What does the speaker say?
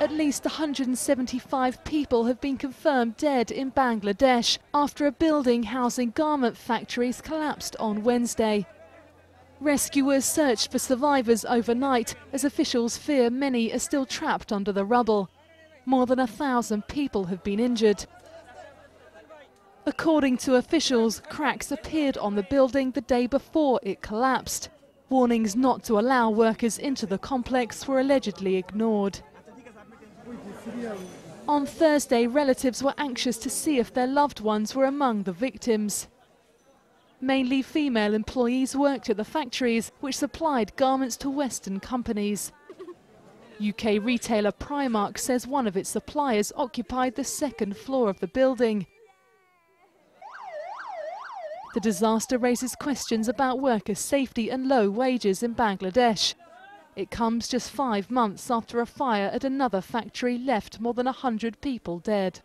At least 175 people have been confirmed dead in Bangladesh after a building housing garment factories collapsed on Wednesday. Rescuers searched for survivors overnight as officials fear many are still trapped under the rubble. More than a thousand people have been injured. According to officials, cracks appeared on the building the day before it collapsed. Warnings not to allow workers into the complex were allegedly ignored. On Thursday, relatives were anxious to see if their loved ones were among the victims. Mainly female employees worked at the factories, which supplied garments to Western companies. UK retailer Primark says one of its suppliers occupied the second floor of the building. The disaster raises questions about workers' safety and low wages in Bangladesh. It comes just five months after a fire at another factory left more than 100 people dead.